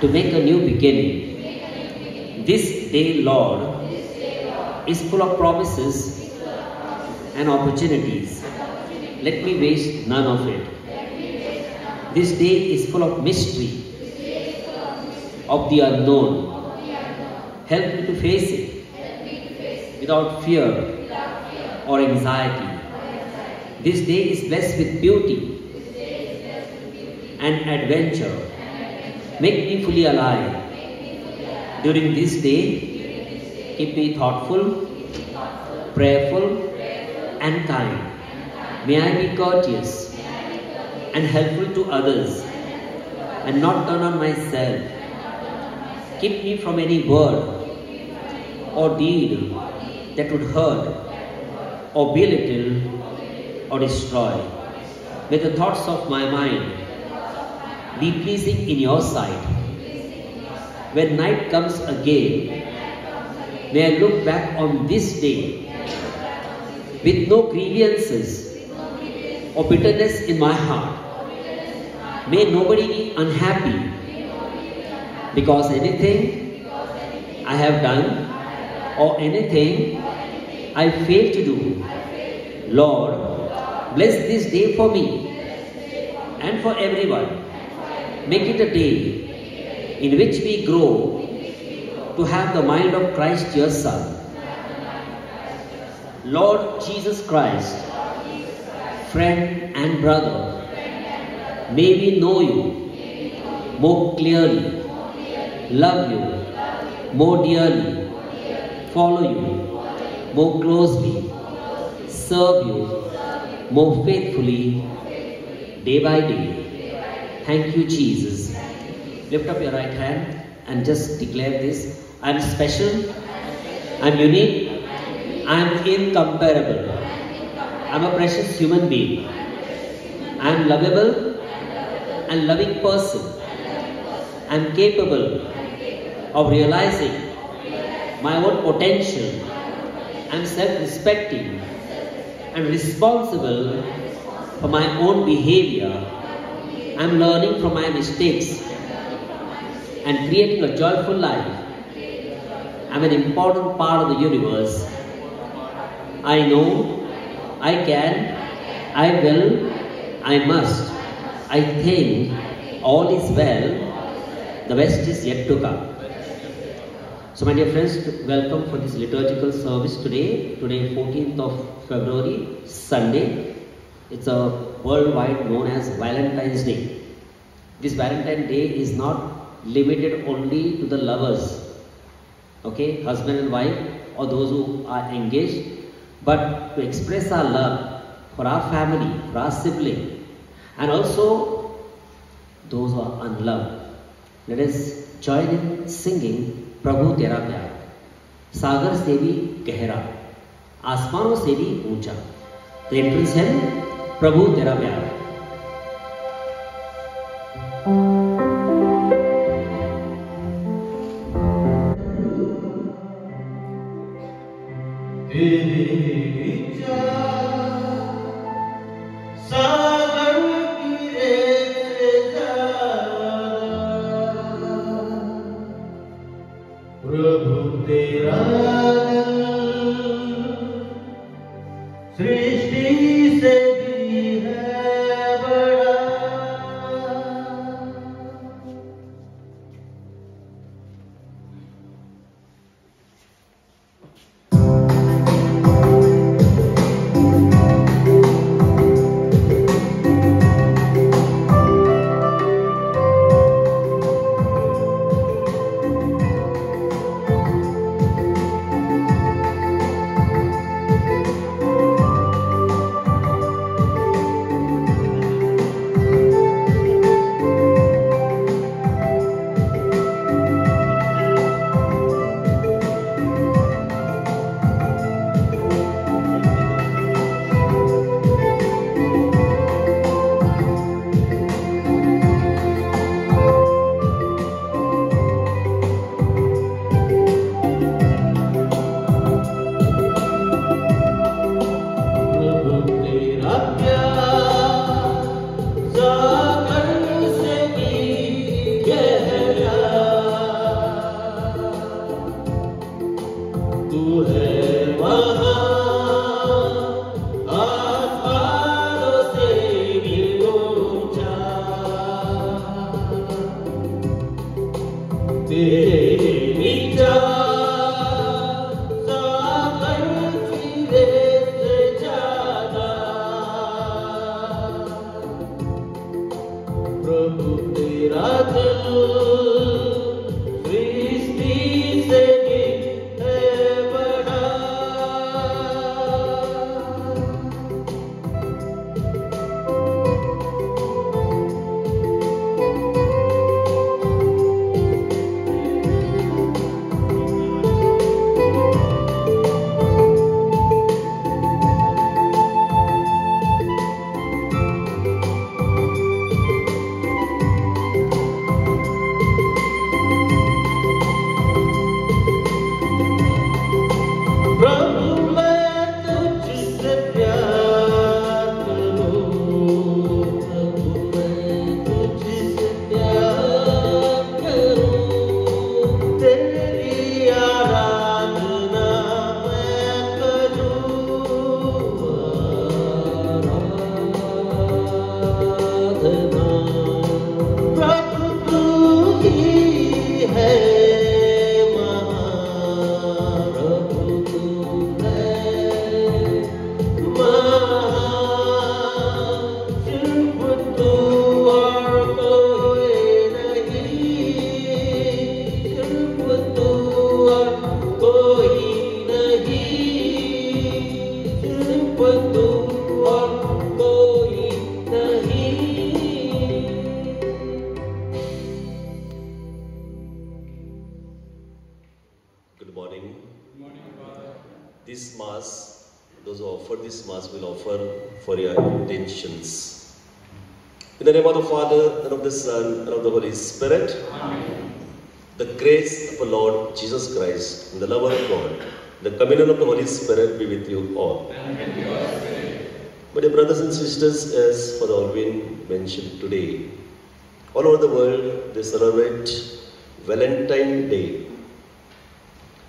to make a new beginning. This day, Lord, is full of promises and opportunities. Let me waste none of it. This day is full of mystery, of the unknown. Help me to face it without fear or anxiety. This day is blessed with beauty and adventure. Make me fully alive. During this day, keep me thoughtful, prayerful, and kind. May I be courteous and helpful to others and not turn on myself. Keep me from any word or deed that would hurt or belittle or destroy. May the thoughts of my mind be pleasing in your sight. When night comes again, may I look back on this day with no grievances or bitterness in my heart. May nobody be unhappy because anything I have done or anything I fail to do. Lord, bless this day for me and for everyone. Make it a day in which we grow to have the mind of Christ your Son. Lord Jesus Christ, friend and brother, may we know you more clearly, love you more dearly, follow you more closely, serve you more faithfully day by day. Thank you, Jesus. Lift up your right hand and just declare this I am special, I am unique, I am incomparable. I am a precious human being. I am lovable and loving person. I am capable of realizing my own potential. I am self-respecting and responsible for my own behavior. I am learning from my mistakes and creating a joyful life. I am an important part of the universe. I know, I can, I will, I must. I think all is well, the best is yet to come. So my dear friends, welcome for this liturgical service today. Today 14th of February, Sunday. It's a worldwide known as Valentine's Day. This Valentine's Day is not limited only to the lovers, okay, husband and wife or those who are engaged, but to express our love for our family, for our sibling, and also those who are unloved. Let us join in singing प्रभु तेरा प्यार सागर से भी गहरा आसमानों से भी ऊँचा तो एंट्रेंस है प्रभु तेरा प्यार। Son, and of the Holy Spirit, the grace of our Lord Jesus Christ, and the love of God, the communion of the Holy Spirit be with you all. But dear brothers and sisters, as Father Alvin mentioned today, all over the world they celebrate Valentine Day.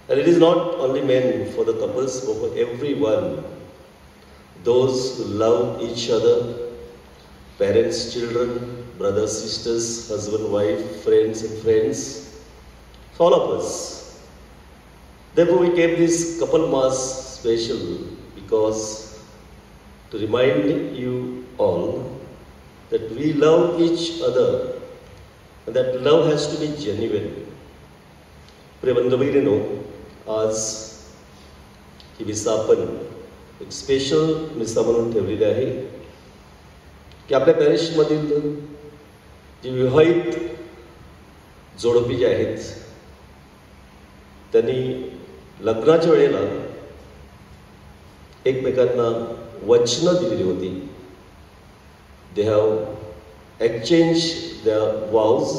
And it is not only meant for the couples, but for everyone. Those who love each other, parents, children, brothers, sisters, husband, wife, friends, and friends, for all of us. Therefore, we kept this couple mass special because to remind you all that we love each other and that love has to be genuine. प्रियबंधू आज ही मिसा आपण एक special मिसा म्हणून ठेवलेली आहे की आपल्या पॅरिशमधील जी विवाहित जोडपी जी आहेत त्यांनी लग्नाच्या वेळेला एकमेकांना वचनं दिलेली होती. They have exchange the vows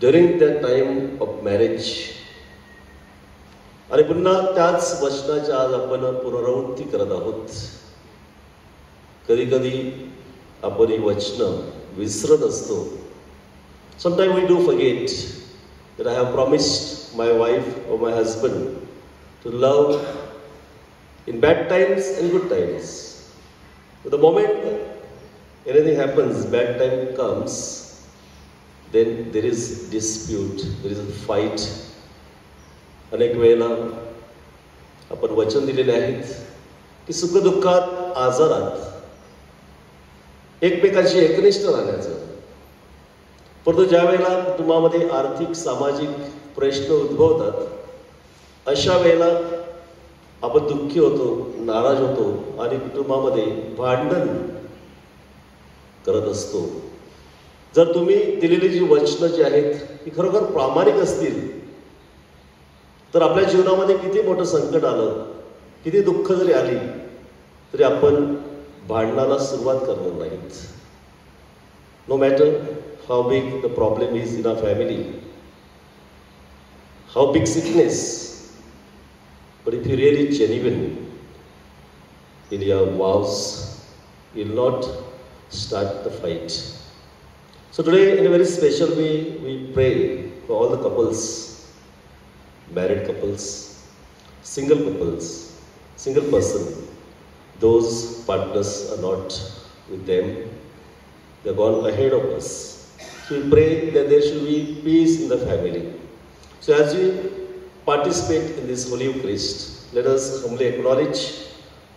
during the time of marriage आणि पुन्हा त्याच वचनाच्या आज आपण पुनरावृत्ती करत आहोत. कधी कधी आपण ही वचनं विसरत असतो sometime we do forget that I have promised my wife or my husband to love in bad times and good times. But the moment anything happens, bad time comes, then there is dispute, there is a fight. अनेक वेळेला आपण वचन दिलेले आहेत की सुखदुःखात आजारात एकमेकांशी एकनिष्ठ राहण्याचं. परंतु ज्या वेळेला कुटुंबामध्ये आर्थिक सामाजिक प्रश्न उद्भवतात अशा वेळेला आपण दुःखी होतो नाराज होतो आणि कुटुंबामध्ये भांडण करत असतो. जर तुम्ही दिलेली जी वचनं जी आहेत ती खरोखर प्रामाणिक असतील तर आपल्या जीवनामध्ये किती मोठं संकट आलं किती दुःख जरी आली तरी आपण भांडणाला सुरुवात करणार नाहीत no matter how big the problem is in our family, how big sickness. But if you're really genuine in your vows, you'll not start the fight. So today, in a very special way, we pray for all the couples, married couples, single couples, single person. those partners are not with them. They've gone ahead of us. So we pray that there should be peace in the family. So as we participate in this Holy Eucharist, let us humbly acknowledge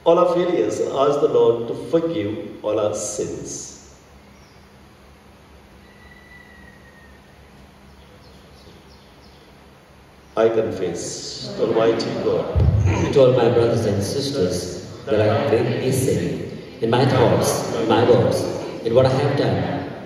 all our failures and ask the Lord to forgive all our sins. I confess Almighty God to all my brothers and sisters that I greatly sin in my thoughts, in my words, in what I have done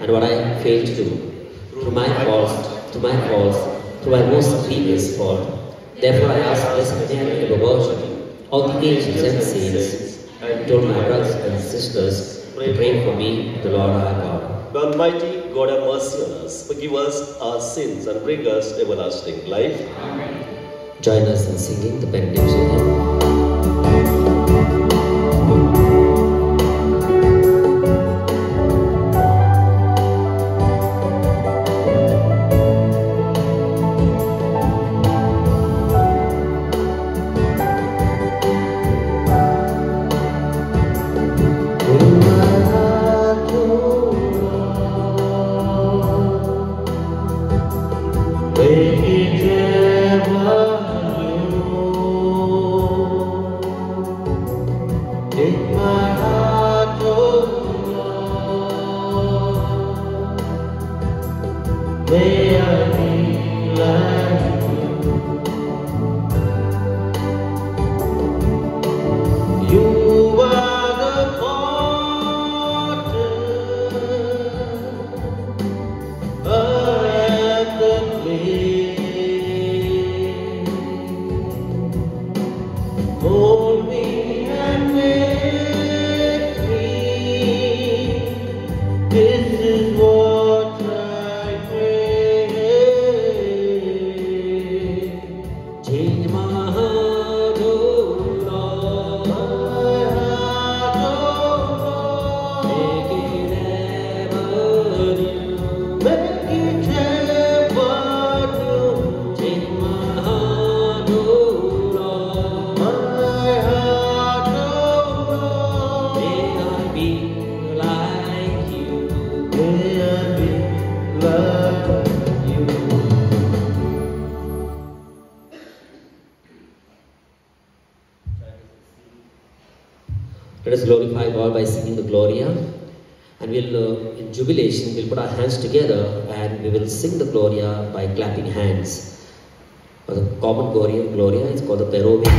and what I failed to do, through my faults, through my faults, through my most grievous fault. Therefore I ask Blessed Mary, Virgin, all the angels and saints, and to all my brothers and sisters, to pray for me, the Lord our God. The Almighty God have mercy on us, forgive us our sins, and bring us everlasting life. Join us in singing the benediction we'll put our hands together and we will sing the Gloria by clapping hands. The common Gloria, Gloria it's called the Peruvian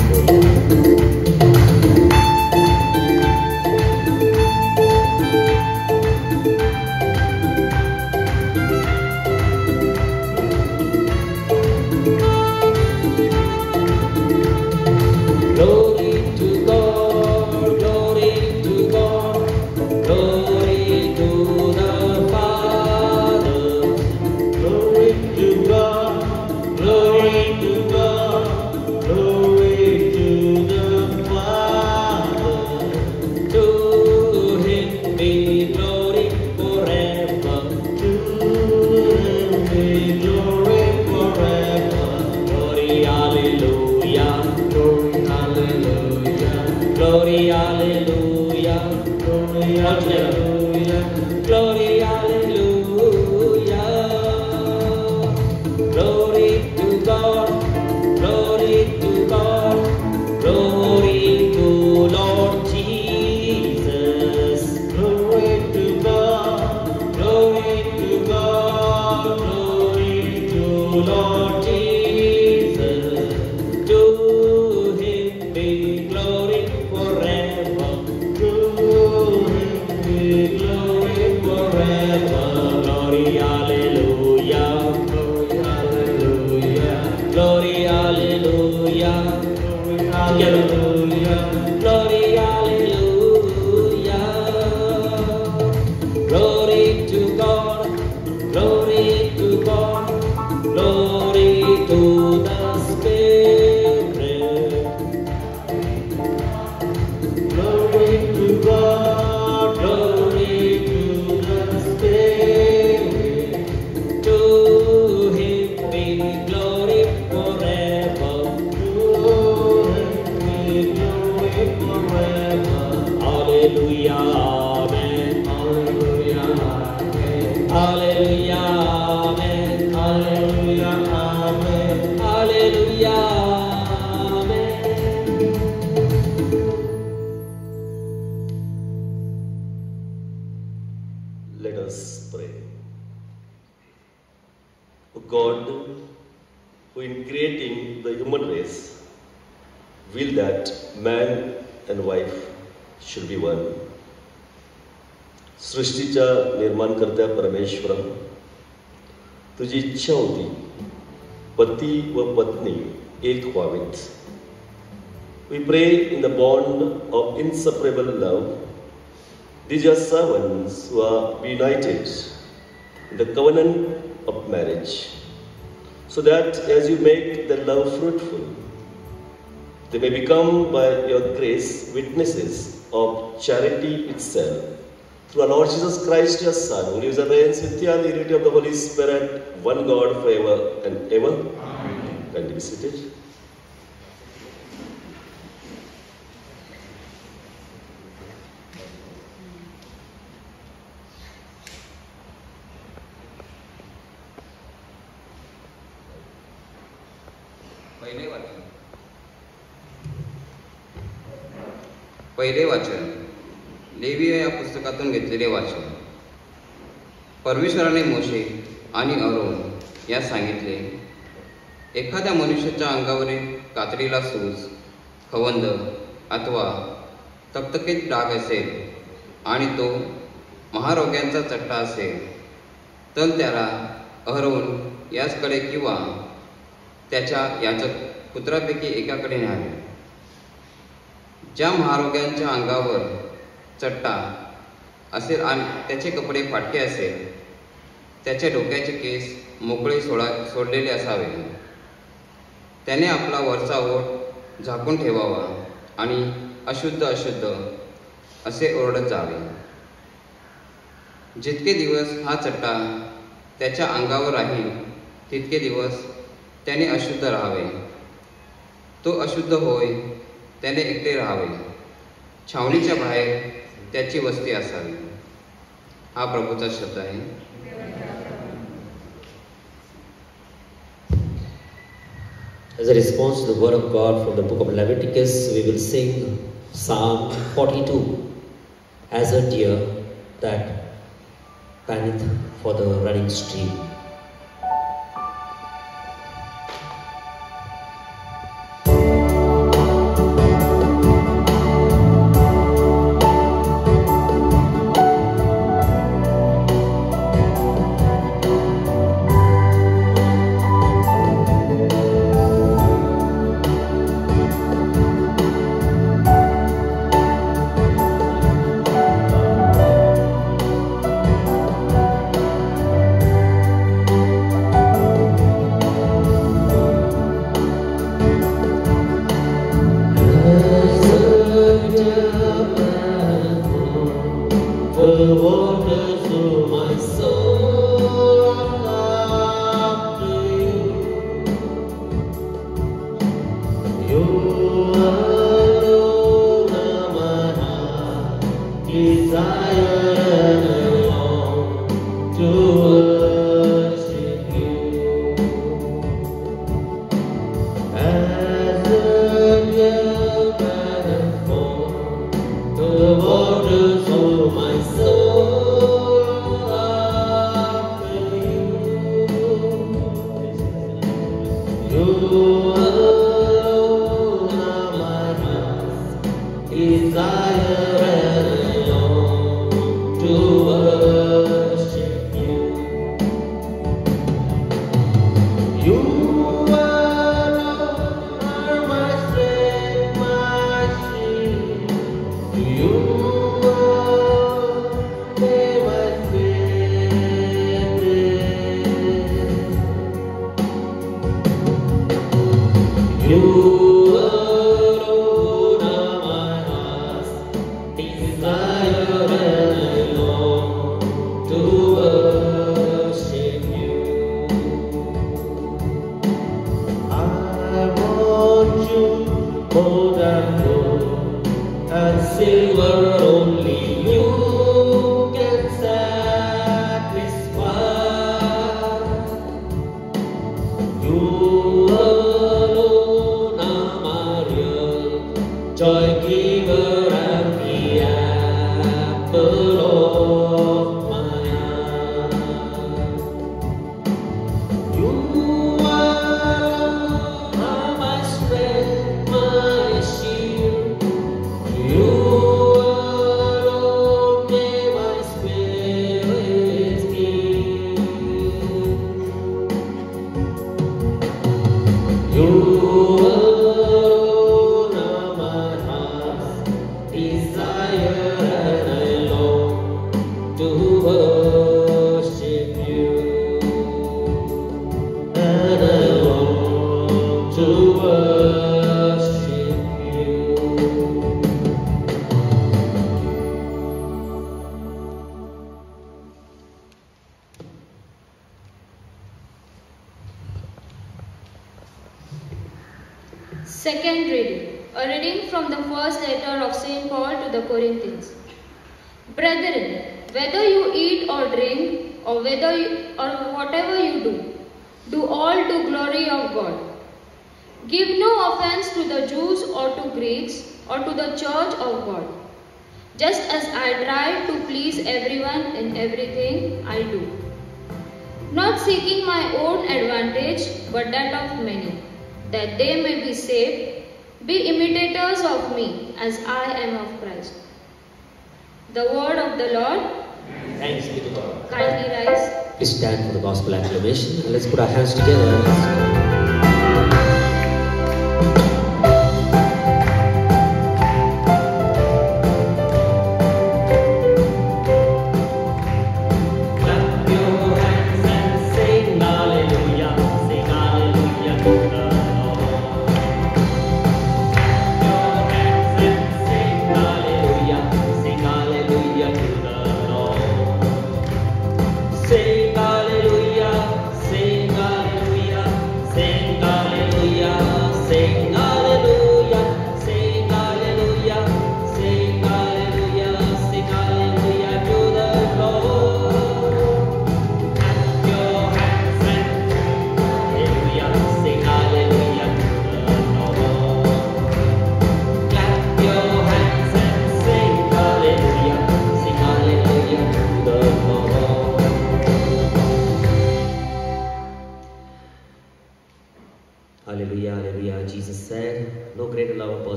creating the human race, will that man and wife should be one. सृष्टीच्या निर्माणकर्त्या परमेश्वरा तुझी इच्छा होती पती व पत्नी एक व्हावीत We pray in the bond of inseparable love, these are servants who are united in the covenant of marriage, so that as you make the love fruitful, they may become by your grace witnesses of charity itself. Through our Lord Jesus Christ, your Son, who lives and reigns with you and the unity of the Holy Spirit, one God forever and ever. Amen. Can you be seated? पहिले वाचन levy या पुस्तकातून घेतलेले वाचन. परमेश्वराने मोशे आणि अरुण या सांगितले एखाद्या मनुष्याच्या अंगावरील कातडीला सूज खवंद अथवा तकतकीत डाग असेल आणि तो महारोग्यांचा चट्टा असेल तर त्याला अहरोन याचकडे किंवा त्याच्या याचक पुत्रापैकी एकाकडे न्यावे. ज्या महारोग्यांच्या अंगावर चट्टा असेल आणि त्याचे कपडे फाटके असेल त्याच्या डोक्याचे केस मोकळे सोडा सोडलेले असावे. त्याने आपला वरचा ओठ झाकून ठेवावा आणि अशुद्ध अशुद्ध असे ओरडत जावे. जितके दिवस हा चट्टा त्याच्या अंगावर राहील तितके दिवस त्याने अशुद्ध राहावे. तो अशुद्ध होय त्याने एकटे राहावे छावणीच्या बाहेर त्याची वस्ती असावी हा प्रभूचा शब्द आहे As a response to the word of God from the book of Leviticus, we will sing Psalm 42 as a deer that panteth for the running stream. Oh.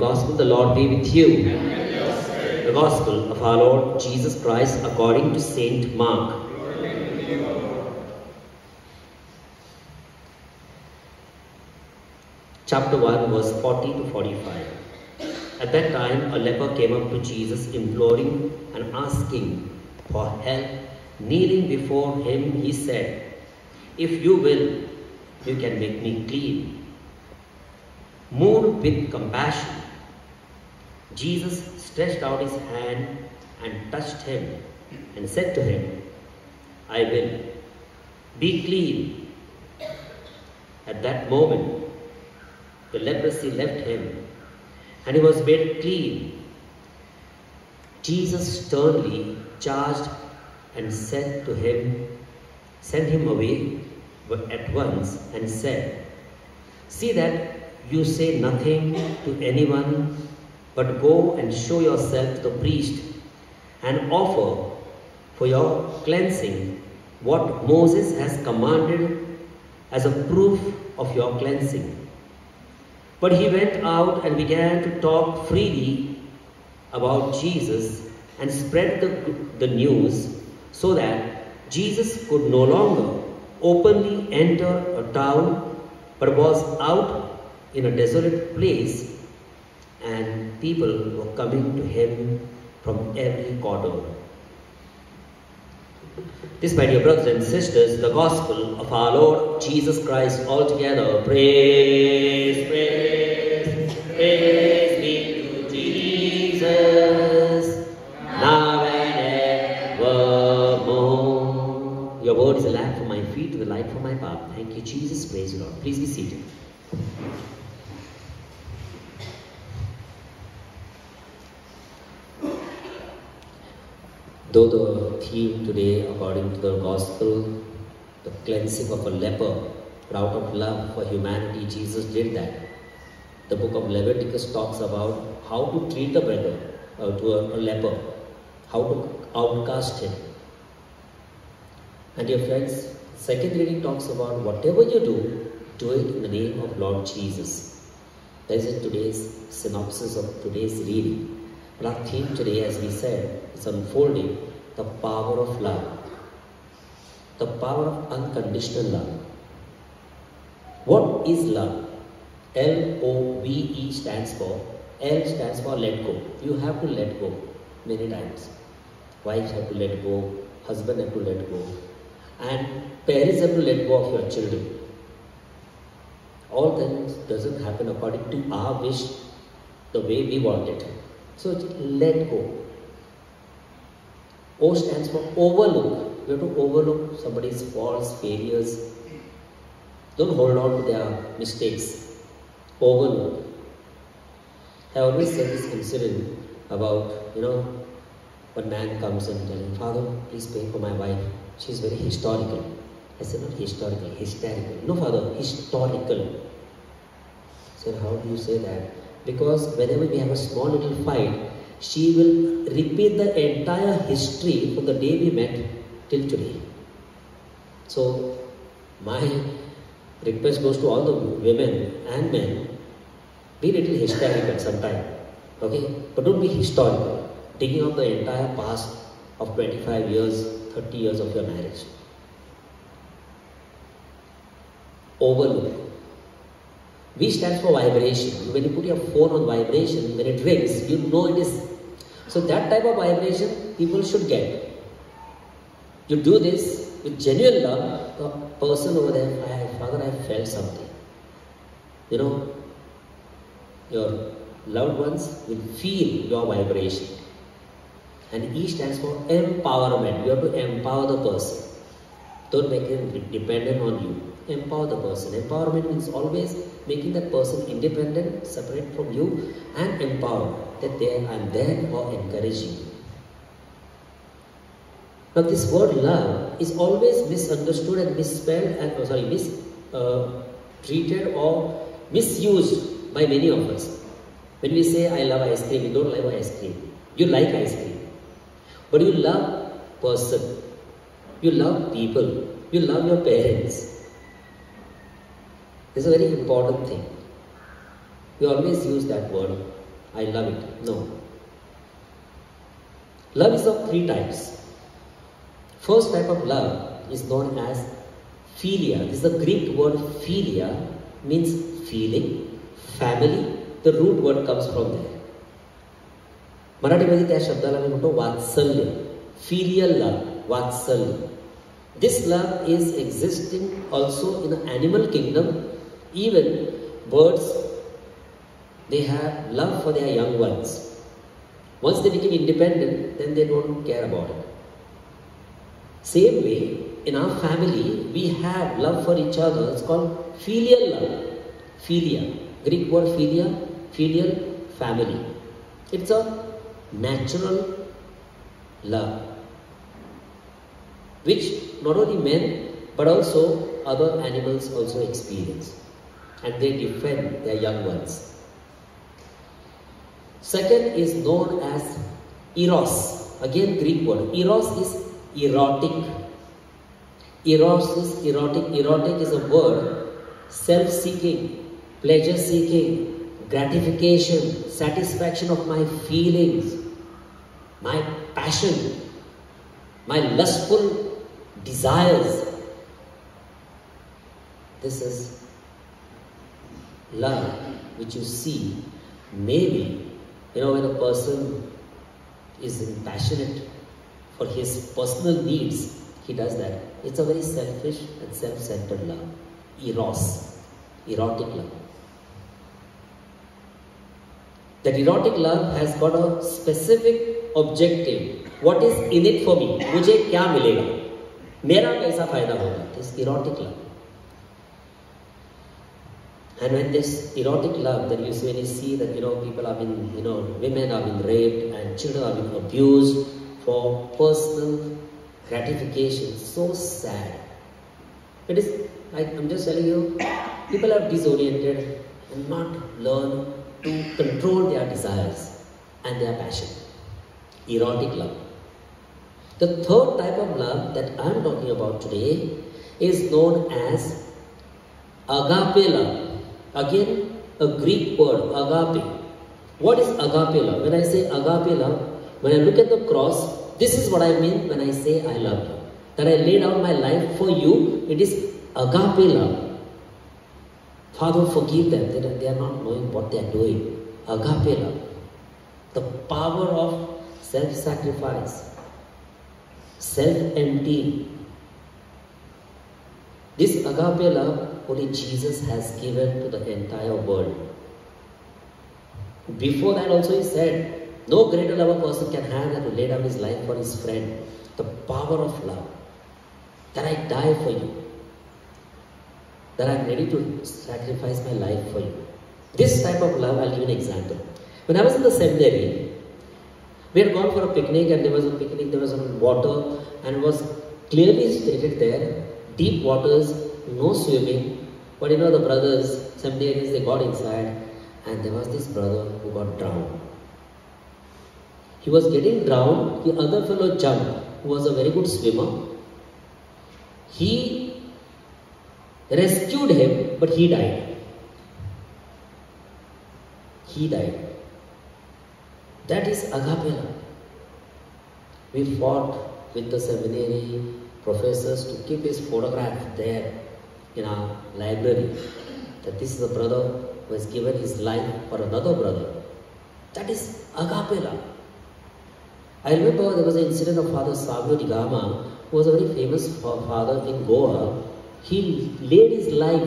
Gospel. The Lord be with you. The gospel of our Lord Jesus Christ according to Saint Mark. Chapter 1, verse 40 to 45. At that time, a leper came up to Jesus, imploring and asking for help. Kneeling before him, he said, If you will, you can make me clean. Moved with compassion, Jesus stretched out his hand and touched him and said to him, I will. Be clean. At that moment, the leprosy left him and he was made clean. Jesus sternly charged and said to him, Send him away at once and said, See that you say nothing to anyone, but go and show yourself to the priest and offer for your cleansing what Moses has commanded as a proof of your cleansing. But he went out and began to talk freely about Jesus and spread the, the news so that Jesus could no longer openly enter a town but was out in a desolate place and people were coming to him from every quarter. This, my dear brothers and sisters, the gospel of our Lord Jesus Christ altogether. Praise, praise, praise be to Jesus, now and evermore. Your word is a lamp for my feet, a light for my path. Thank you, Jesus. Praise the Lord. Please be seated. Though the theme today, according to the gospel, the cleansing of a leper, but out of love for humanity, Jesus did that. The book of Leviticus talks about how to treat a brother, uh, to a, a leper, how to outcast him. And dear friends, second reading talks about whatever you do, do it in the name of Lord Jesus. That is today's synopsis of today's reading. Our theme today, as we said, is unfolding the power of love, the power of unconditional love. What is love? L O V E stands for L stands for let go. You have to let go many times. Wives have to let go, husband have to let go, and parents have to let go of your children. All things doesn't happen according to our wish, the way we want it. So let go. O stands for overlook. You have to overlook somebody's faults, failures. Don't hold on to their mistakes. Overlook. I always said this incident about, you know, one man comes and tells Father, please pray for my wife. She's very historical. I said, not historical, hysterical. No, Father, historical. I said, how do you say that? Because whenever we have a small little fight, she will repeat the entire history from the day we met till today. So, my request goes to all the women and men be a little hysterical sometime. Okay? But don't be historical. Taking up the entire past of 25 years, 30 years of your marriage. Overlook. V stands for vibration. When you put your phone on vibration, when it rings, you know it is. So that type of vibration people should get. You do this with genuine love, the person over there, I, Father, I felt something. You know, your loved ones will feel your vibration. And E stands for empowerment. You have to empower the person. Don't make him dependent on you. Empower the person. Empowerment means always making that person independent, separate from you, and empowered. That they I'm there or encouraging you. Now this word love is always misunderstood and misspelled and oh, sorry, mistreated uh, or misused by many of us. When we say I love ice cream, you don't love ice cream. You like ice cream. But you love person. You love people. You love your parents. This is a very important thing. We always use that word. I love it. No. Love is of three types. First type of love is known as philia. This is the Greek word philia, means feeling, family. The root word comes from there. मराठीमध्ये त्या शब्दाला मी म्हणतो वात्सल्य filial love वात्सल्य this love is existing also in animal kingdom even birds, they have love for their young ones. Once they become independent, then they don't care about it. Same way, in our family, we have love for each other. It's called filial love. philia. Greek word philia, filial family. It's a natural love which not only men but also other animals also experience and they defend their young ones. Second is known as eros. Again, Greek word. Eros is erotic. Eros is erotic. Erotic is a word self-seeking, pleasure-seeking, gratification, satisfaction of my feelings, my passion, my lustful desires. This is love which you see maybe you know, when a person is passionate for his personal needs, he does that. It's a very selfish and self-centered love. Eros, erotic love. That erotic love has got a specific objective. What is in it for me? मुझे क्या मिलेगा? मेरा कैसा फायदा होगा? This erotic love. And when this erotic love, then you see, when you see that you know people have been, you know, women have been raped and children have been abused for personal gratification, so sad. It is like I'm just telling you, people are disoriented and not learn to control their desires and their passion. Erotic love. The third type of love that I'm talking about today is known as agape love. Again, a Greek word, agape. What is agape love? When I say agape love, when I look at the cross, this is what I mean when I say I love you. That I lay down my life for you, it is agape love. Father, forgive them, that they are not knowing what they are doing. Agape love. The power of self sacrifice, self emptying. This agape love only Jesus has given to the entire world. Before that also he said, no greater love a person can have than to lay down his life for his friend. The power of love. that I die for you, that I'm ready to sacrifice my life for you. This type of love, I'll give an example. When I was in the seminary, we had gone for a picnic and there was a picnic, there was some water and it was clearly stated there, deep waters, no swimming. But you know the brothers, seminarians, they got inside and there was this brother who got drowned. He was getting drowned, the other fellow jumped, who was a very good swimmer. He rescued him, but he died. He died. That is agape. We fought with the seminary professors to keep his photograph there in our library. That this is a brother who has given his life for another brother. That is agape love. I remember there was an incident of Father Savio Di Gama, who was a very famous father in Goa. He laid his life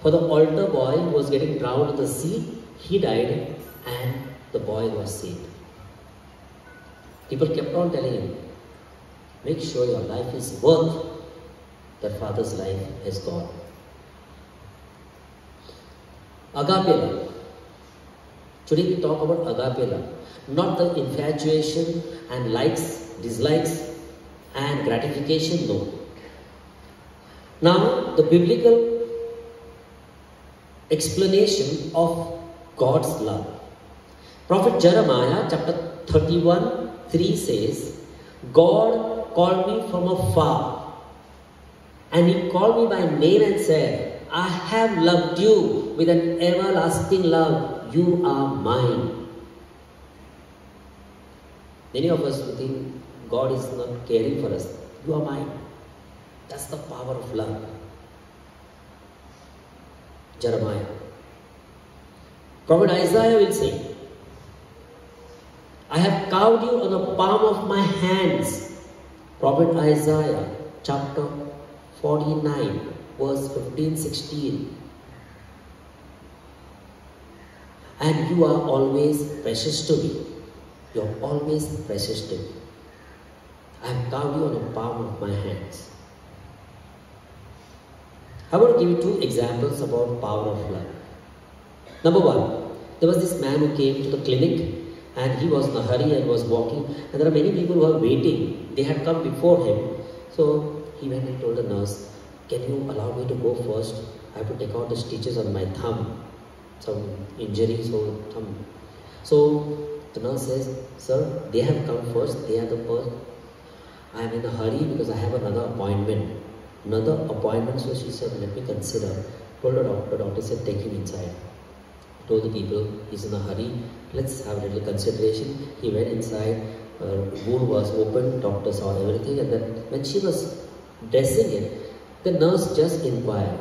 for the altar boy who was getting drowned in the sea. He died and the boy was saved. People kept on telling him, make sure your life is worth that father's life is gone. Agape love. Today we talk about agape love, not the infatuation and likes, dislikes, and gratification, no. Now, the biblical explanation of God's love. Prophet Jeremiah, chapter 31, 3 says, God called me from afar, and he called me by name and said, I have loved you with an everlasting love. You are mine. Many of us think God is not caring for us. You are mine. That's the power of love. Jeremiah. Prophet Isaiah will say, I have carved you on the palm of my hands. Prophet Isaiah, chapter 49, verse 15 16. And you are always precious to me. You are always precious to me. I have carved you on the palm of my hands. I want to give you two examples about power of love. Number one, there was this man who came to the clinic and he was in a hurry and was walking and there are many people who are waiting. They had come before him. So he went and told the nurse, can you allow me to go first? I have to take out the stitches on my thumb. Some injury, so thumb. So the nurse says, Sir, they have come first, they are the first. I am in a hurry because I have another appointment. Another appointment, so she said, Let me consider. Told the doctor, doctor said, Take him inside. Told the people, he's in a hurry, let's have a little consideration. He went inside, her wound was open, doctor saw everything, and then when she was dressing it, the nurse just inquired,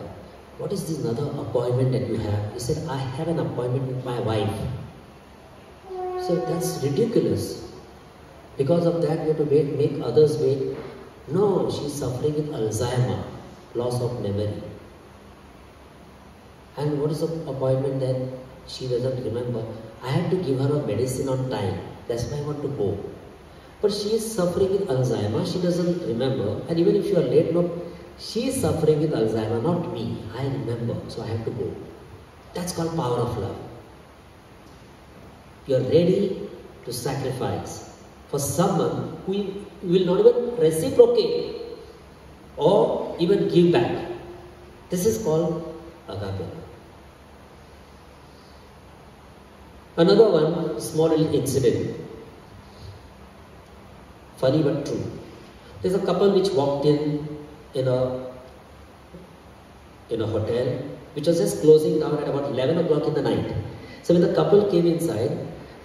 What is this another appointment that you have? He said, I have an appointment with my wife. So that's ridiculous. Because of that, you have to wait, make others wait. No, she's suffering with Alzheimer, loss of memory. And what is the appointment that she doesn't remember? I have to give her a medicine on time. That's why I want to go. But she is suffering with Alzheimer. She doesn't remember. And even if you are late, no, she is suffering with Alzheimer, not me. I remember, so I have to go. That's called power of love. You are ready to sacrifice for someone who will not even reciprocate or even give back. This is called agape. Another one, small little incident. Funny but true. There's a couple which walked in in a in a hotel which was just closing down at about 11 o'clock in the night. So when the couple came inside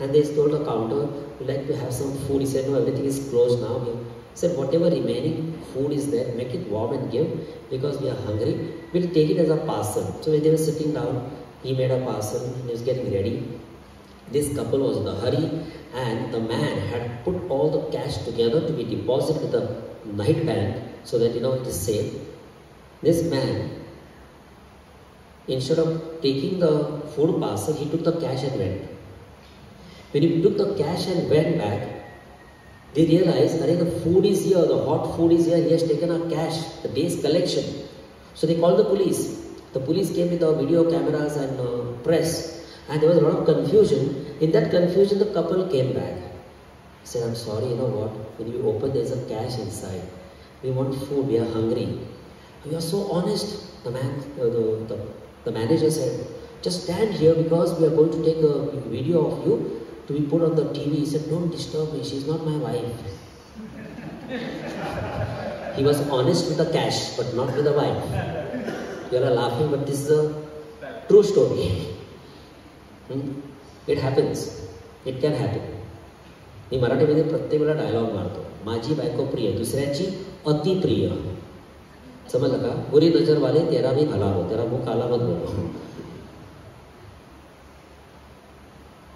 and they told the counter, we'd like to have some food. He said, no, everything is closed now. He said, whatever remaining food is there, make it warm and give because we are hungry. We'll take it as a parcel. So when they were sitting down, he made a parcel. He was getting ready. This couple was in a hurry and the man had put all the cash together to be deposited with the night bank so that you know it is safe. This man, instead of taking the food parcel, he took the cash and went. When he took the cash and went back, they realized, Arey, the food is here, the hot food is here, he has taken our cash, the day's collection. So they called the police. The police came with our video cameras and uh, press, and there was a lot of confusion. In that confusion, the couple came back. He said, I'm sorry, you know what? When you open, there's a cash inside. We want food, we are hungry. We are so honest. The man, uh, the, the, the manager said, just stand here because we are going to take a video of you to be put on the TV. He said, don't disturb me, she's not my wife. he was honest with the cash, but not with the wife. You are laughing, but this is a true story. Hmm? It happens. It can happen. मी मराठीमध्ये प्रत्येक वेळा dialogue मारतो. माझी बायको प्रिय, दुसऱ्याची अतिप्रिय समजलं का? बुरी नज़र वाले तेरा भी भला हो तेरा मुँह काला मत बोलो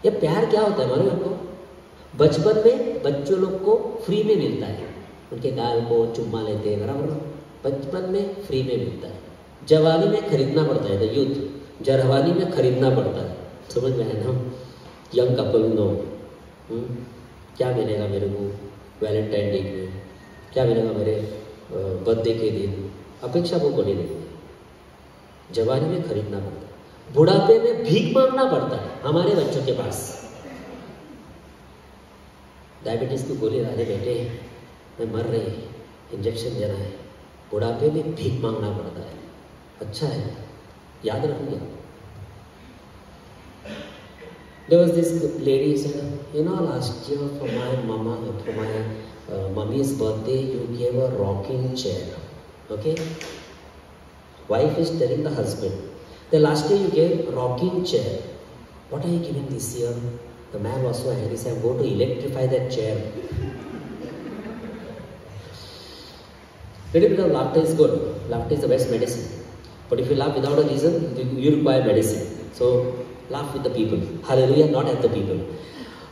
ये प्यार क्या होता है मालूम आपको? बचपन में बच्चों लोग को फ्री में मिलता है. उनके गाल को चुम्मा लेते हैं, बराबर बचपन में फ्री में मिलता है. जवानी में खरीदना पड़ता है द यूथ जरवानी में खरीदना पड़ता है. समझ में आया ना? यंग कपल नो क्या मिलेगा मेरे को वैलेंटाइन डे में क्या मिलेगा मेरे बर्थडे के दिन? अपेक्षा वो बनी रहती जवानी में खरीदना पड़ता है। बुढ़ापे में भीख मांगना पड़ता है हमारे बच्चों के पास। डायबिटीज़ की गोली अरे बेटे मैं मर रही इंजेक्शन देना है। बुढ़ापे में भीख मांगना पड़ता है। अच्छा है। याद रखूँगा। There was this lady said, you know, last year for my mama, for my uh, mummy's birthday, you gave a rocking chair. Okay? Wife is telling the husband, the last year you gave rocking chair. What are you giving this year? The man was so angry, he said, I'm going to electrify that chair. Little bit of laughter is good. Laughter is the best medicine. But if you laugh without a reason, you require medicine. So laugh with the people. Hallelujah, not at the people.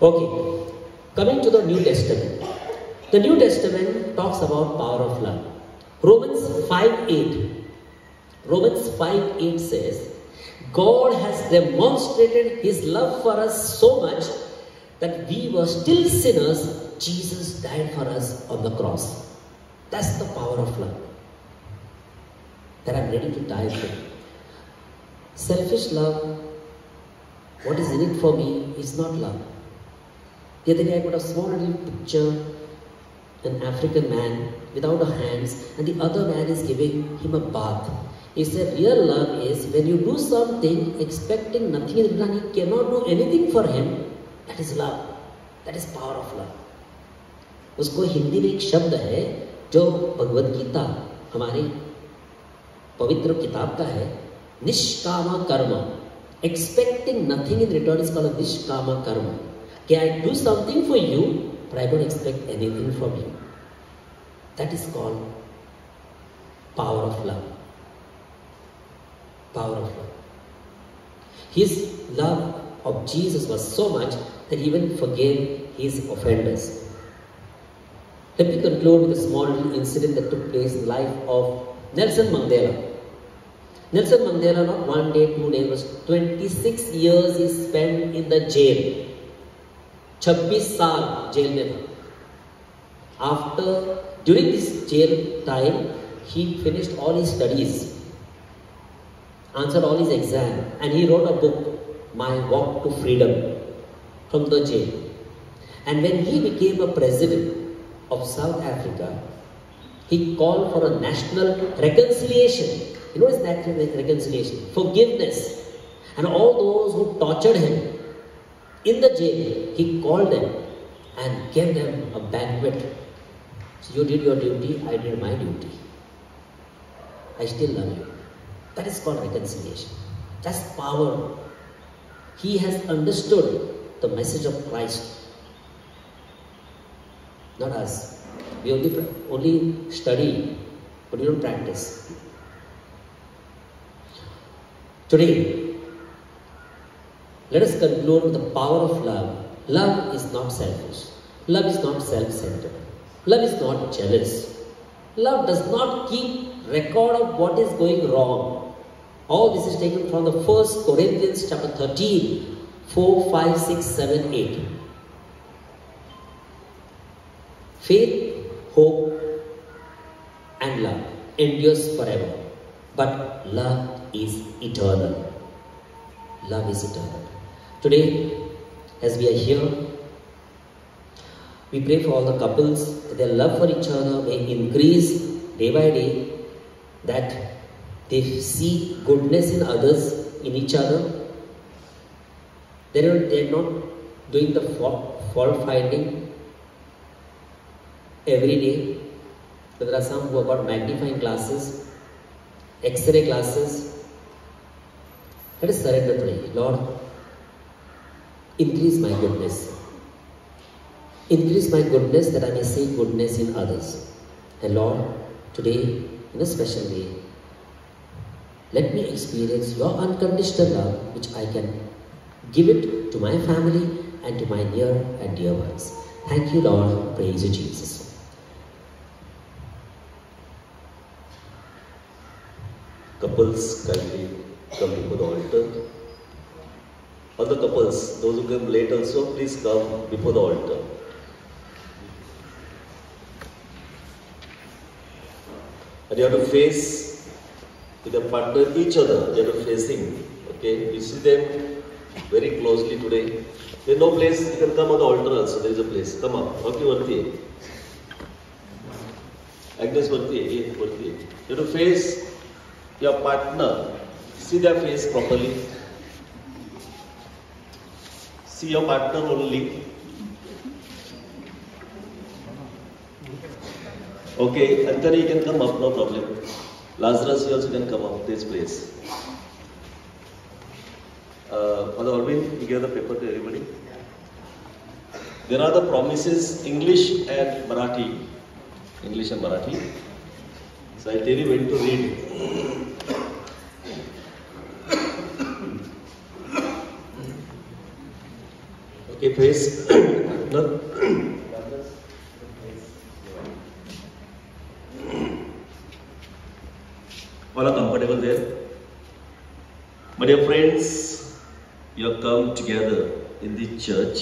Okay, coming to the New Testament. The New Testament talks about power of love. Romans 5 8. Romans 5 8 says, God has demonstrated his love for us so much that we were still sinners, Jesus died for us on the cross. That's the power of love. That I'm ready to die for. Selfish love, what is in it for me, is not love. The other day I got a small little picture, an African man without a hands, and the other man is giving him a bath. He said, real love is when you do something expecting nothing in return, you cannot do anything for him. That is love. That is power of love. उसको हिंदी में एक शब्द है जो भगवत गीता हमारी पवित्र किताब का है निष्काम कर्म Expecting nothing in return is called Nishkama Karma. Okay, I do something for you, but I don't expect anything from you. That is called power of love. Power of love. His love of Jesus was so much that he even forgave his offenders. Let me conclude with a small incident that took place in the life of Nelson Mandela. Nelson Mandela, not one day, two days, was 26 years he spent in the jail. 26 साल jail में था After, during this jail time, he finished all his studies answered all his exam and he wrote a book, My Walk to Freedom, from the jail. And when he became a president of South Africa, he called for a national reconciliation. you know is national reconciliation? Forgiveness. And all those who tortured him in the jail, he called them and gave them a banquet. So you did your duty, I did my duty. I still love you. That is called reconciliation. That's power. He has understood the message of Christ. Not us. We only, only study, but we don't practice. Today, let us conclude with the power of love. Love is not selfish. Love is not self-centered. Love is not jealous. Love does not keep record of what is going wrong. All this is taken from the first Corinthians chapter 13, 4, 5, 6, 7, 8. Faith, hope, and love endures forever. But love is eternal. Love is eternal. Today, as we are here, we pray for all the couples that their love for each other may increase day by day, that they see goodness in others, in each other. They're, they're not doing the fault, fault finding every day. There are some who have got magnifying glasses, X-ray glasses. Let us surrender today. Lord, increase my goodness. Increase my goodness that I may see goodness in others. And Lord, today, in a special way, let me experience your unconditional love, which I can give it to my family and to my near and dear ones. Thank you, Lord. Praise you, Jesus. Couples kindly come before the altar. The couples, those who came late also, please come before the altar. And you have to face with your partner each other. You have to facing. Okay, you see them very closely today. There's no place. You can come on the altar also. There is a place. Come up. Okay, Varti. Agnes Varti. You have to face your partner. See their face properly. See your partner only. Okay, Anthony, you can come up, no problem. Lazarus, you also can come up this place. Uh, Father Alvin, you give the paper to everybody. There are the promises, English and Marathi. English and Marathi. So I tell you when to read. Okay, face. no. All are comfortable there. My dear friends, you have come together in the church.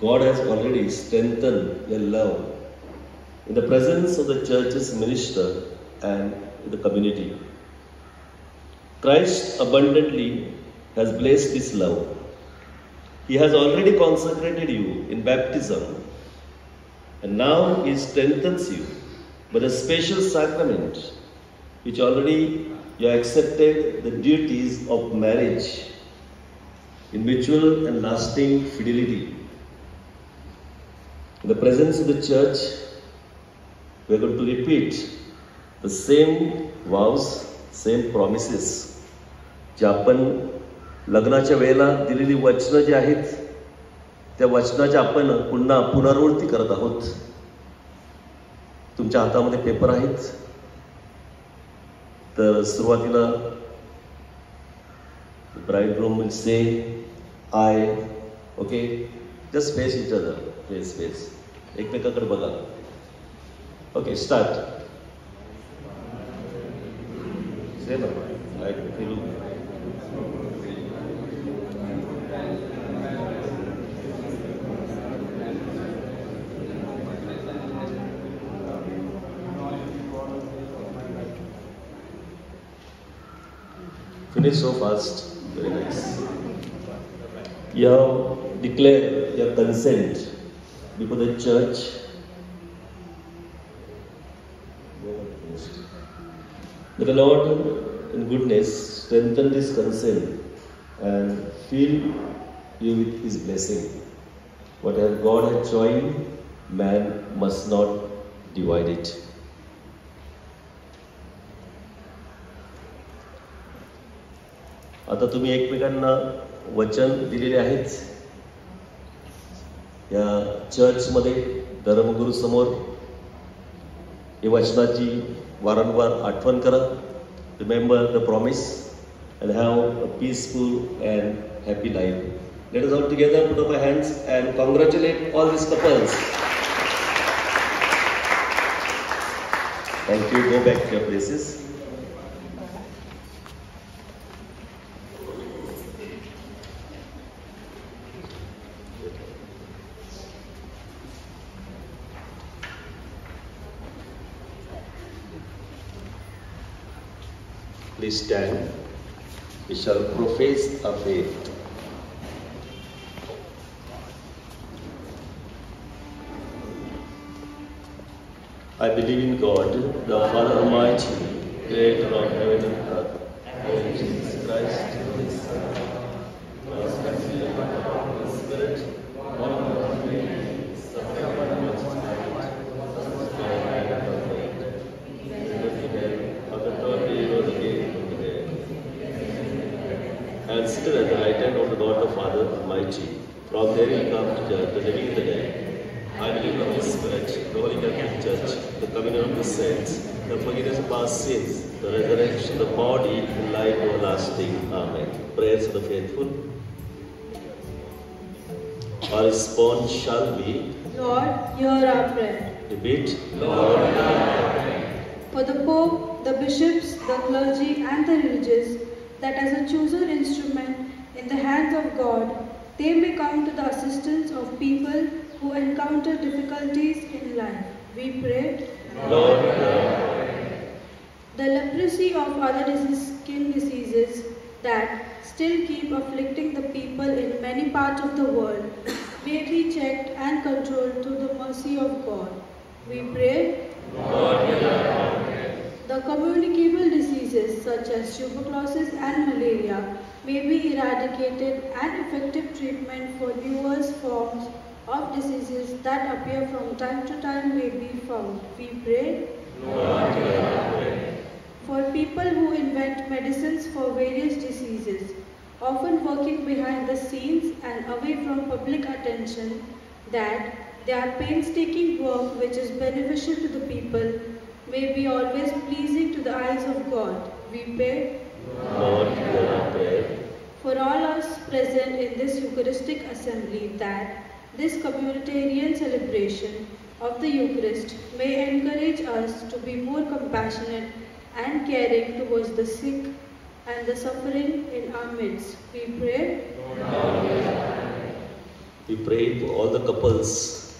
God has already strengthened your love in the presence of the church's minister and the community. Christ abundantly has blessed this love. He has already consecrated you in baptism and now He strengthens you by the special sacrament which already you accepted the duties of marriage in mutual and lasting fidelity. In the presence of the church, we are going to repeat the same vows, same promises Japan लग्नाच्या वेळेला दिलेली वचनं जी आहेत त्या वचनाच्या आपण पुन्हा पुनरावृत्ती करत आहोत. तुमच्या हातामध्ये पेपर आहेत. तर सुरुवातीला bride room say I okay just face each other face face एकमेकाकडे बघा. ओके स्टार्ट से ना Finish so fast. Very nice. You have declared your consent before the church. May the Lord in goodness strengthen this consent and fill you with his blessing. Whatever God has joined, man must not divide it. आता तुम्ही एकमेकांना वचन दिलेले आहेत? या चर्चमध्ये धर्मगुरू समोर या वचनाची वारंवार आठवण करा. Remember the promise and have a peaceful and happy life let all together put up hands and congratulate all this couples thank you go back to your places Please stand. We shall profess our faith. I believe in God, the Father Almighty, creator of heaven and earth, and in Jesus Christ, his Son, who was conceived by the Holy Spirit, born of Mary, suffered under Pontius Pilate, was buried and was buried. He was buried. On the third day, he rose again from the dead. And seated at the right hand of the God the Father Almighty. From there he will come to judge the living and the dead. I believe in the Holy Spirit, the Holy Catholic Church, the communion of the saints, the forgiveness of our sins, the resurrection of the body, and life everlasting. Amen. Prayers of the faithful. Our response shall be, Lord, hear our prayer. repeat, Lord, hear our prayer. For the Pope, the bishops, the clergy, and the religious, that as a chosen instrument in the hands of God, they may come to the assistance of people who encounter difficulties in life. We pray. Lord. The leprosy of other disease, skin diseases that still keep afflicting the people in many parts of the world may be checked and controlled through the mercy of God. We pray. Lord, The communicable diseases such as tuberculosis and malaria may be eradicated and effective treatment for newest forms of diseases that appear from time to time may be found. We pray. For people who invent medicines for various diseases, often working behind the scenes and away from public attention, that their painstaking work, which is beneficial to the people, may be always pleasing to the eyes of God. We pray Lord, hear our prayer. for all us present in this Eucharistic assembly that this communitarian celebration of the Eucharist may encourage us to be more compassionate and caring towards the sick and the suffering in our midst. We pray. We pray for all the couples,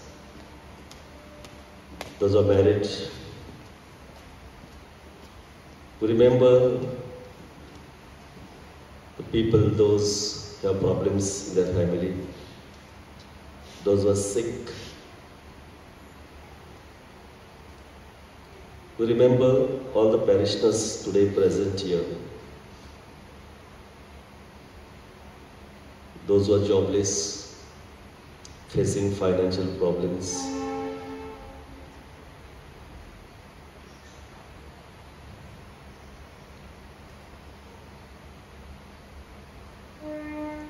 those who are married. We remember the people, those who have problems in their family, those who are sick. We remember all the parishioners today present here, those who are jobless, facing financial problems.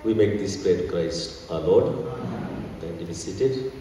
We make this great Christ our Lord. Then to be seated.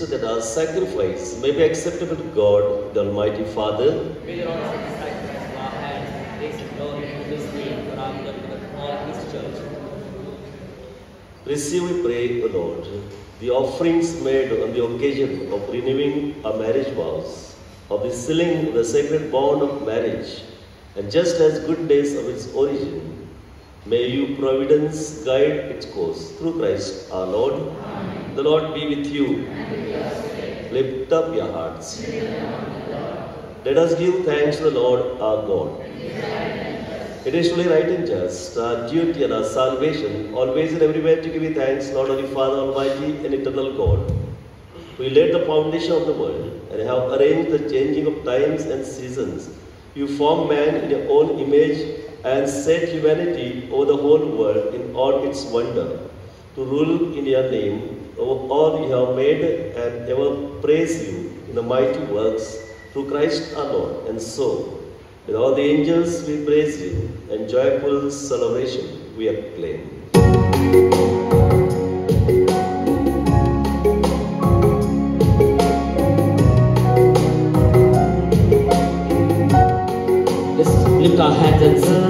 Sisters, that our sacrifice may be acceptable to God, the Almighty Father. May the Lord sacrifice our hands, praise and glory to His name for our good and all His church. Receive, we pray, O Lord, the offerings made on the occasion of renewing our marriage vows, of the sealing of the sacred bond of marriage, and just as good days of its origin, may you, providence, guide its course through Christ our Lord. The Lord be with you. Lift up your hearts. Let us give thanks to the Lord our God. It is truly right and just, our duty and our salvation, always and everywhere to give you thanks, Lord, Holy Father, Almighty and eternal God. We laid the foundation of the world and have arranged the changing of times and seasons. You formed man in your own image and set humanity over the whole world in all its wonder, to rule in your name all you have made and ever praise you in the mighty works through Christ our Lord. And so, with all the angels we praise you, and joyful celebration we acclaim. Lift our hands and sing.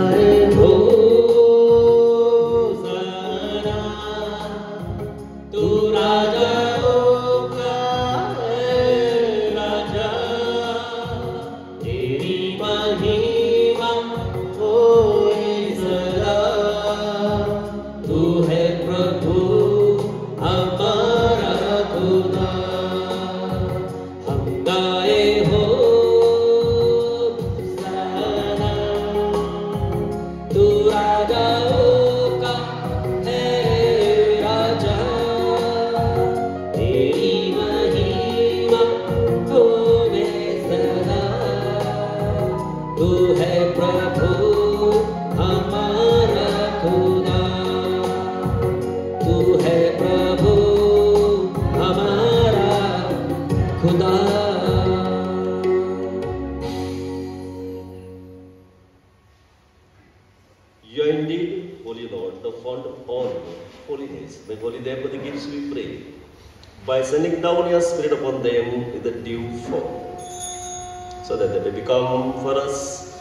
Become for us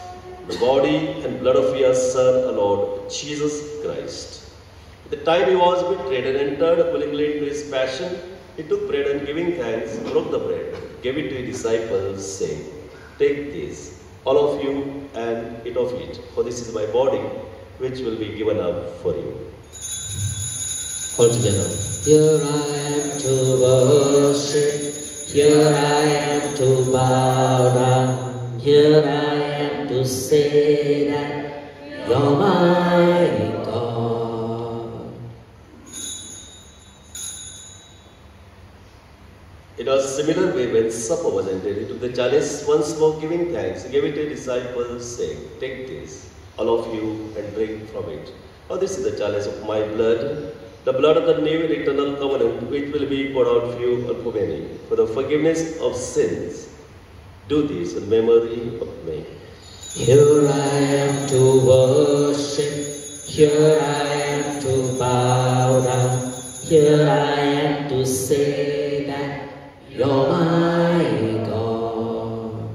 the body and blood of your Son, our Lord Jesus Christ. At the time he was betrayed and entered willingly into his passion, he took bread and giving thanks, broke the bread, gave it to his disciples, saying, Take this, all of you, and eat of it, for this is my body, which will be given up for you. All together. Here I am to worship, here I am to bow down, here I am to say that you're my God. In a similar way, when supper was ended, he took the chalice once more, giving thanks. He gave it to his disciples, saying, Take this, all of you, and drink from it. For this is the chalice of my blood, the blood of the new and eternal covenant, which will be poured out for you and for many, for the forgiveness of sins. Do this in memory of me. Here I am to worship, here I am to bow down, here I am to say that you're my God.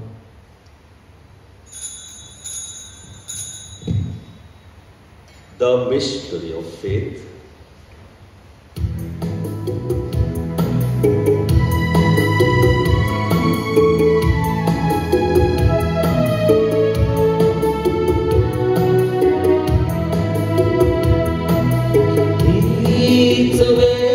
The mystery of faith. It's a way.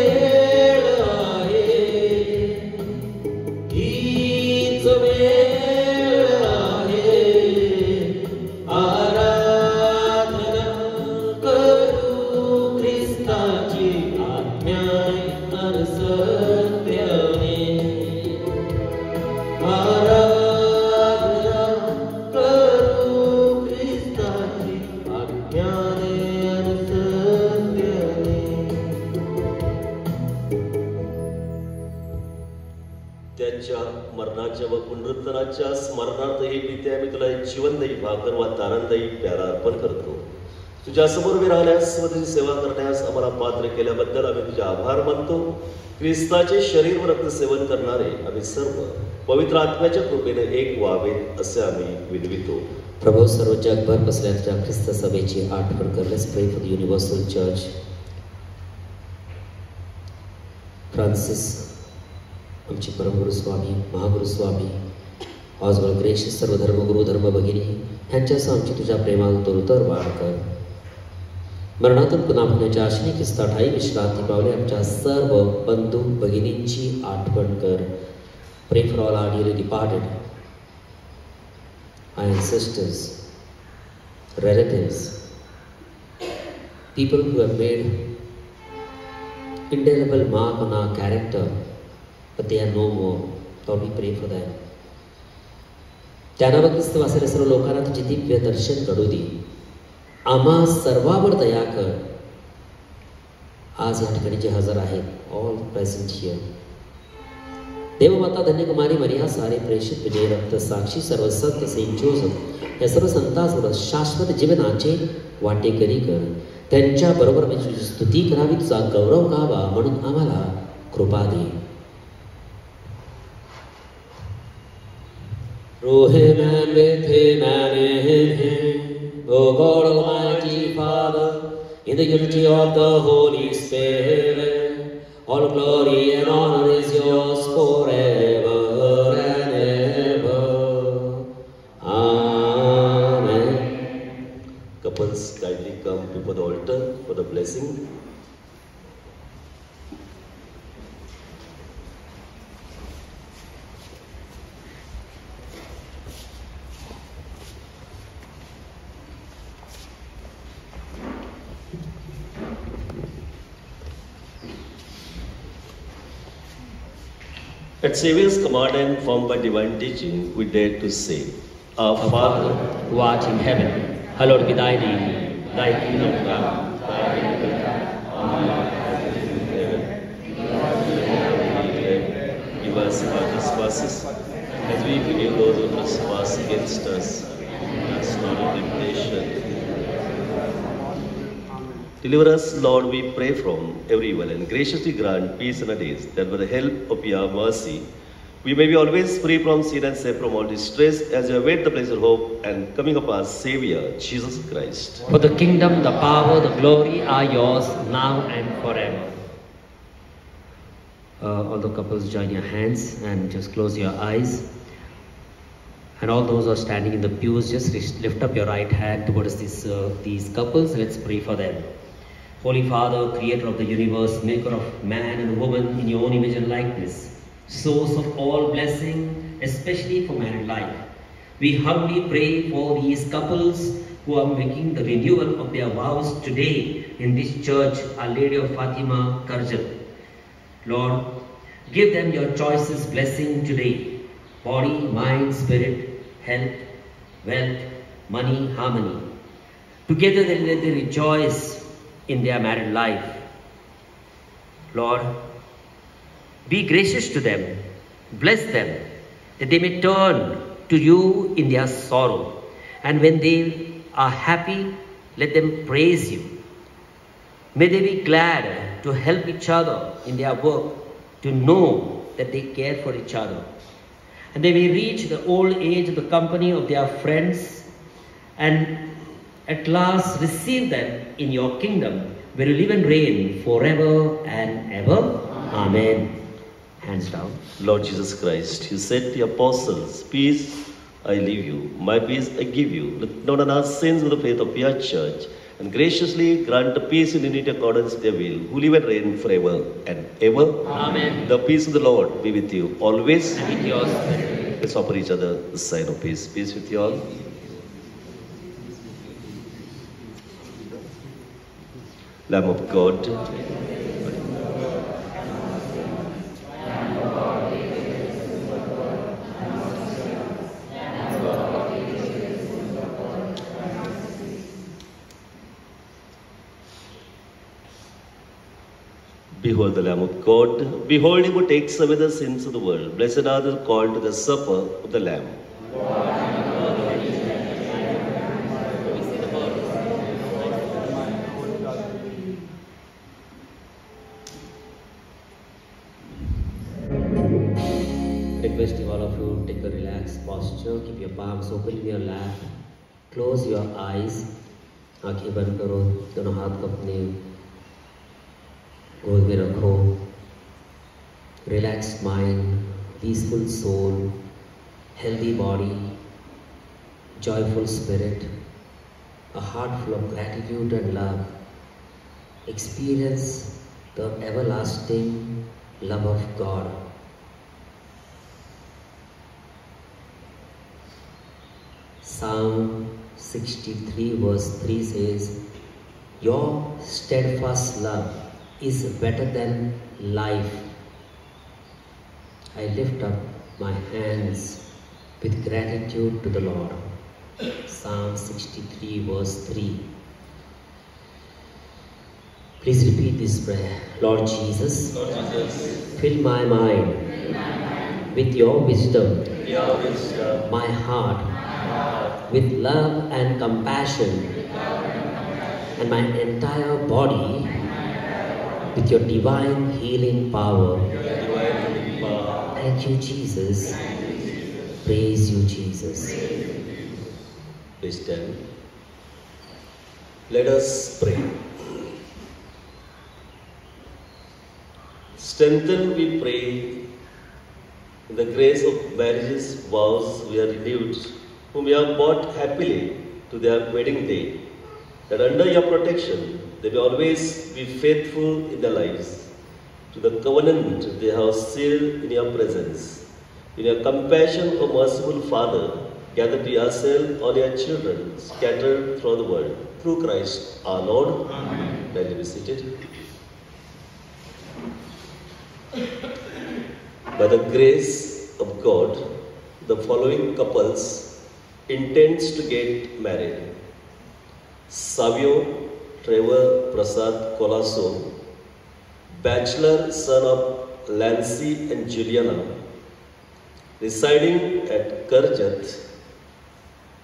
पात्र केल्याबद्दल आम्ही तुझे आभार मानतो. ख्रिस्ताचे शरीर व रक्त seven करणारे आम्ही सर्व पवित्र आत्म्याच्या कृपेने एक व्हावेत असे आम्ही विनवितो. प्रभू सर्व जगभर बसल्याच्या ख्रिस्त सभेची आठवण कर let's pray for universal church Francis, आमचे परमगुरु स्वामी, महागुरु स्वामी ऑजवळ ग्रेशियस सर्व धर्मगुरु धर्म भगिनी ह्यांच्यासह आमची तुझ्या प्रेमात तरुतर वाढ कर. मरणान पुनापुना अश्विनी किस्त अठाई मिश्रा दीपावली आम सर्व बंधु, भगिनीं की आठवण कर pray for all our the departed I and sisters relatives people who have made indelible mark on our character but they are no more to be pray for them त्यानाबद्दल सर्व लोकांना जिथे दर्शन घडू दी। आम्हा सर्वावर दया कर. आज या जे हजर आहेत ऑल प्रेझेंट हिअर देवमाता, धन्यकुमारी, मरिया, सारे प्रेषित, विजय, रक्त, साक्षी, सर्व सत्य सेंट जोसफ या सर्व संतांसोबत शाश्वत जीवनाचे वाटेकरी कर त्यांच्या बरोबर मी तुझी स्तुती करावी, तुझा गौरव गावा, म्हणून आम्हाला कृपा दे. Rohe O God Almighty Father, in the unity of the Holy Spirit, all glory and honor is yours forever and ever. Amen. Couples kindly come before the altar for the blessing. At Savior's command and formed by divine teaching, we dare to say, Our Father, who art in heaven, hallowed be thy name. Thy kingdom come. give us our trespasses, as we forgive those who trespass against us. Lead us not into temptation. Deliver us, Lord, we pray from every evil, and graciously grant peace in our days, that by the help of your mercy, we may be always free from sin and safe from all distress, as we await the blessed hope and coming of our Savior, Jesus Christ. For the kingdom, the power, the glory are yours now and forever. Uh, all the couples join your hands and just close your eyes. And all those who are standing in the pews, just lift up your right hand towards this, uh, these couples. Let's pray for them. Holy Father, creator of the universe, maker of man and woman in your own image and likeness, source of all blessing, especially for married life. We humbly pray for these couples who are making the renewal of their vows today in this church, Our Lady of Fatima, Karjat. Lord, give them your choicest blessing today body, mind, spirit, health, wealth, money, harmony. Together they let they rejoice in their married life. Lord, be gracious to them, bless them, that they may turn to you in their sorrow. And when they are happy, let them praise you. May they be glad to help each other in their work, to know that they care for each other. And they may reach the old age of the company of their friends and at last receive them in your kingdom where you live and reign forever and ever. Amen. Hands down. Lord Jesus Christ, you said to the apostles, Peace I leave you, my peace I give you. Look not on our sins with the faith of your church, and graciously grant the peace in unity accordance with your will, who live and reign forever and ever. Amen. The peace of the Lord be with you always. And with your spirit. Let's offer each other the sign of peace. Peace with you all. Lamb of God. Behold the Lamb of God. Behold him who takes away the sins of the world. Blessed are those called to the supper of the Lamb. relaxed posture, keep your palms open in your lap, close your eyes, आंखें बंद करो दोनों हाथ को अपने गोद में रखो relaxed mind, peaceful soul, healthy body, joyful spirit, a heart full of gratitude and love. Experience the everlasting love of God. Psalm 63 verse 3 says, Your steadfast love is better than life. I lift up my hands with gratitude to the Lord. Psalm 63 verse 3. Please repeat this prayer. Lord Jesus, Lord Jesus, fill my mind with your wisdom, your wisdom, my heart with love and compassion, and my entire body with your divine healing power. Thank you, Jesus. Praise you, Jesus. Please stand. Let us pray. Strengthen, we pray, in the grace of marriages, vows we are renewed, whom you have brought happily to their wedding day, that under your protection they may always be faithful in their lives, to the covenant they have sealed in your presence. In your compassion, O merciful Father, gather to yourself all your children scattered throughout the world. Through Christ our Lord. Amen. Kindly be seated. By the grace of God, the following couples intends to get married. Savio Trevor Prasad Colasso, bachelor son of Lancy and Juliana, residing at Karjat,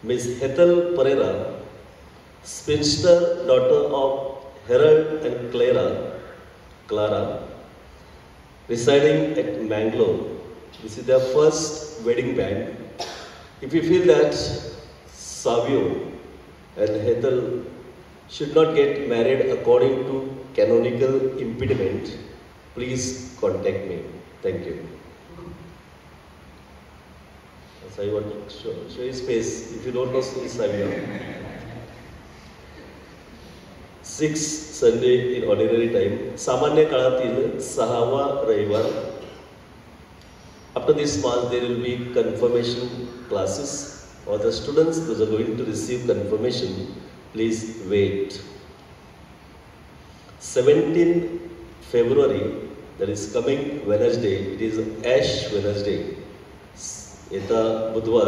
Miss Hetal Pereira, spinster daughter of Harold and Clara, Clara, residing at Mangalore. This is their first wedding band. If you feel that Savio and Hetal should not get married according to canonical impediment, please contact me. Thank you. So I want to show, show his face. If you don't know who is Savio. Six Sunday in ordinary time सामान्य काळातील सहावा रविवार after this mass there will be conformation classes or the students those are going to receive confirmation please wait 17 february that is coming wednesday it is ash wednesday येता बुधवार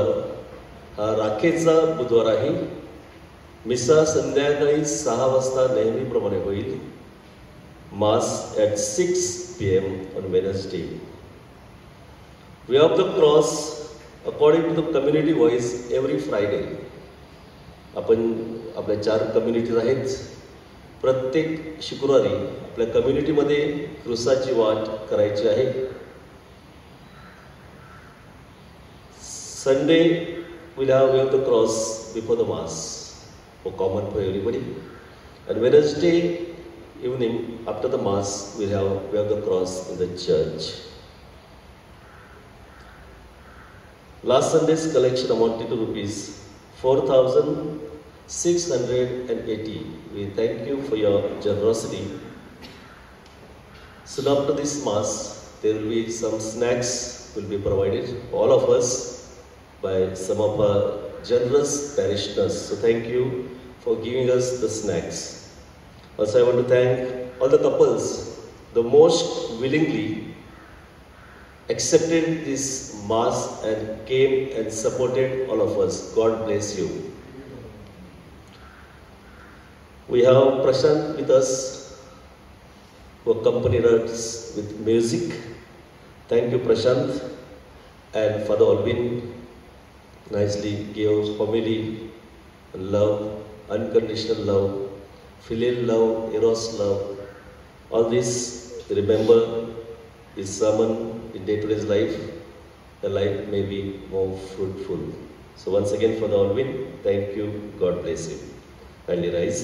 हा राखेचा बुधवार आहे मिसा संध्याकाळी सहा वाजता नेहमीप्रमाणे होईल मास at six P M on Wednesday We have the cross according to the community wise every Friday. आपण आपल्या चार कम्युनिटीज आहेत. प्रत्येक शुक्रवारी आपल्या कम्युनिटीमध्ये कृसाची वाट करायची आहे. Sunday will have wave the cross before the mass for common for everybody and Wednesday evening after the mass will have wave the cross in the church Last Sunday's collection amounted to rupees 4,680. We thank you for your generosity. Soon after this Mass, there will be some snacks will be provided, all of us, by some of our generous parishioners. So thank you for giving us the snacks. Also, I want to thank all the couples, the most willingly accepted this mass and came and supported all of us. God bless you. We have Prashant with us who accompanied us with music. Thank you, Prashant. And Father Albin nicely gave homily, love, unconditional love, filial love, eros love. All this, remember, is in day-to-day life. the life may be more fruitful. So once again Father Albin, thank you. God bless you. Kindly rise.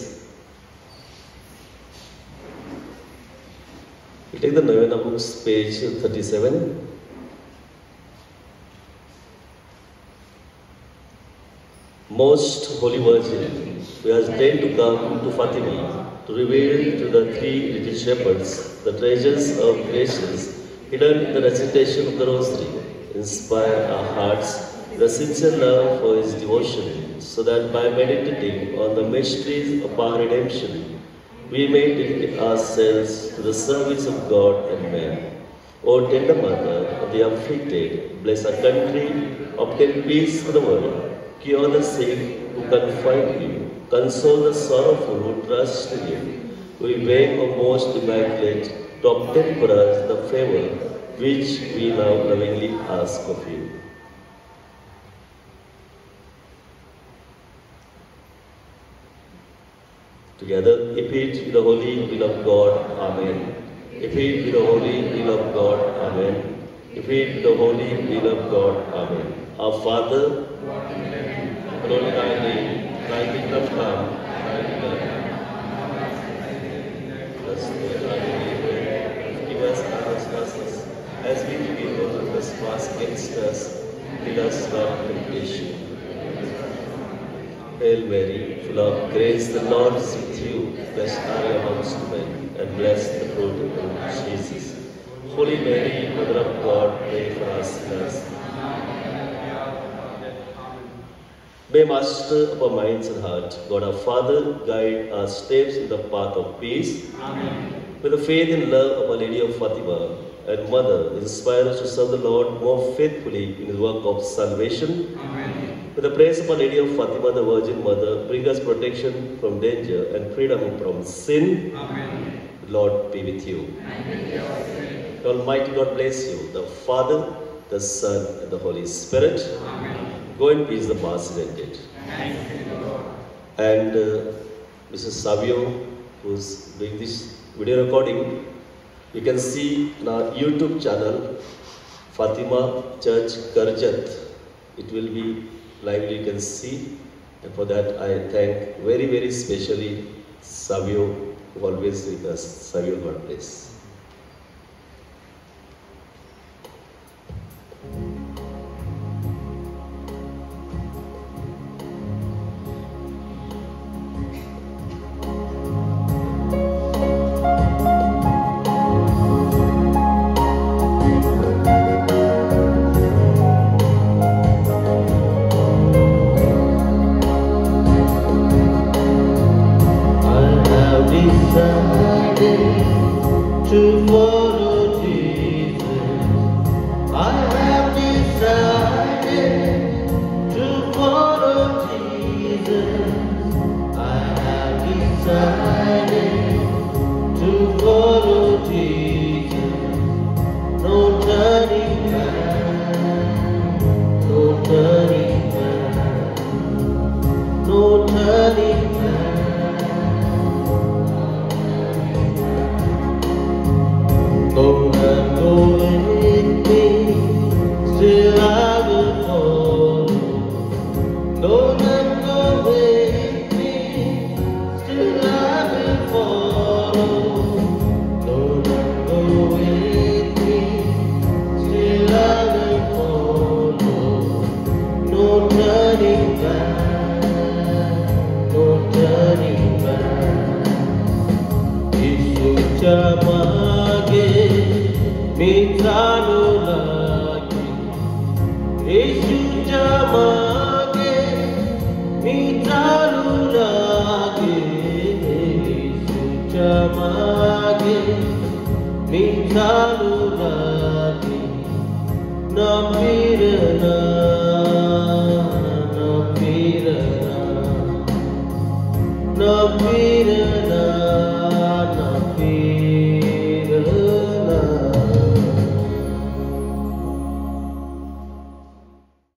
We take the Novena books, page 37. Most Holy Virgin, we are deigned to come to Fatima to reveal to the three little shepherds the treasures of graces hidden in the recitation of the Rosary. Inspire our hearts with a sincere love for His devotion, so that by meditating on the mysteries of our redemption, we may dedicate ourselves to the service of God and man. O tender Mother of the afflicted, bless our country, obtain peace for the world, cure the sick who confide in you, console the sorrowful who trust in you. We beg, O most immaculate, to obtain for us the favor which we now lovingly ask of you. Together, repeat the holy will of God. Amen. Repeat the holy will of God. Amen. Repeat the holy will of God. Amen. Our Father, Lord, thy name, thy kingdom come, thy will be us our trespasses, as we those who trespass against us. Lead us not temptation. Hail Mary, full of grace, the Lord is with you. Blessed are you amongst women, and blessed the fruit of your womb, Jesus. Holy Mary, Mother of God, pray for us sinners. May Master of our minds and heart, God our Father, guide our steps in the path of peace. With the faith and love of Our Lady of Fatima and Mother, inspire us to serve the Lord more faithfully in His work of salvation. With the praise of Our Lady of Fatima, the Virgin Mother, bring us protection from danger and freedom from sin. The Lord be with you. The Almighty God bless you, the Father, the Son, and the Holy Spirit. Amen. Go in peace, the Mass is ended. And uh, Mrs. Savio, who's doing this video recording, you can see on our YouTube channel, Fatima Church Karjat. It will be lively, you can see. And for that, I thank very, very specially Savio, who always with us. Savio, God bless.